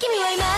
君は今